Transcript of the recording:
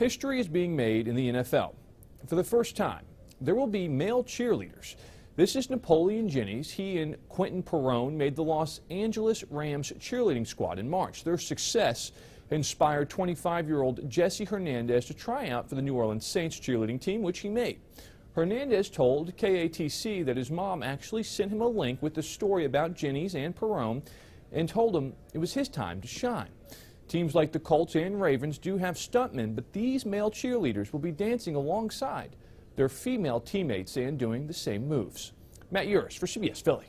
History is being made in the NFL. For the first time, there will be male cheerleaders. This is Napoleon Jennings. He and Quinton Peron made the Los Angeles Rams cheerleading squad in March. Their success inspired 25-year-old Jesse Hernandez to try out for the New Orleans Saints cheerleading team, which he made. Hernandez told KATC that his mom actually sent him a link with the story about Jennings and Peron and told him it was his time to shine. Teams like the Colts and Ravens do have stuntmen, but these male cheerleaders will be dancing alongside their female teammates and doing the same moves. Matt Yurus for CBS Philly.